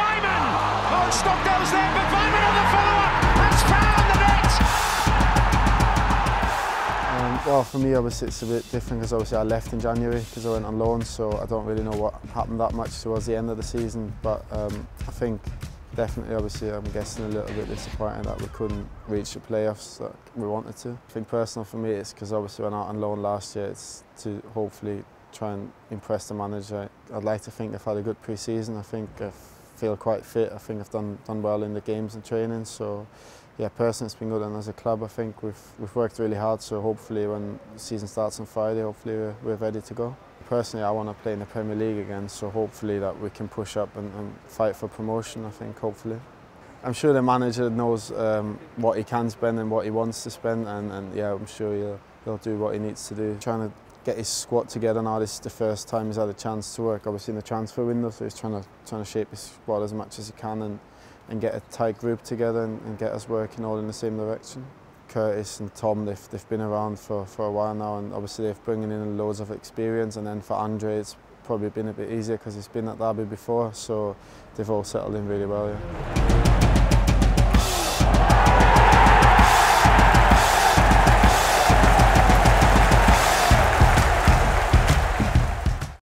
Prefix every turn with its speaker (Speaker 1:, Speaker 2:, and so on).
Speaker 1: Weimann! Oh, there, but Weimann on the follow-up the net!
Speaker 2: Um, well, for me, obviously, it's a bit different because obviously I left in January because I went on loan, so I don't really know what happened that much towards the end of the season. But um, I think definitely, obviously, I'm guessing a little bit disappointed that we couldn't reach the playoffs that we wanted to. I think personal for me, it's because obviously when I went on loan last year, it's to hopefully try and impress the manager. I'd like to think I've had a good pre-season. I think feel quite fit. I think I've done done well in the games and training. So yeah, personally it's been good, and as a club, I think we've we've worked really hard. So hopefully, when the season starts on Friday, hopefully we're, we're ready to go. Personally, I want to play in the Premier League again. So hopefully that we can push up and, and fight for promotion. I think hopefully. I'm sure the manager knows um, what he can spend and what he wants to spend, and, and yeah, I'm sure he'll, he'll do what he needs to do. Trying to get his squad together now. This is the first time he's had a chance to work, obviously in the transfer window. So he's trying to trying to shape his squad as much as he can and and get a tight group together and, and get us working all in the same direction. Curtis and Tom, they've, they've been around for, for a while now and obviously they've bringing in loads of experience and then for Andre it's probably been a bit easier because he's been at Derby before so they've all settled in really well. Yeah.